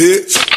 bitch.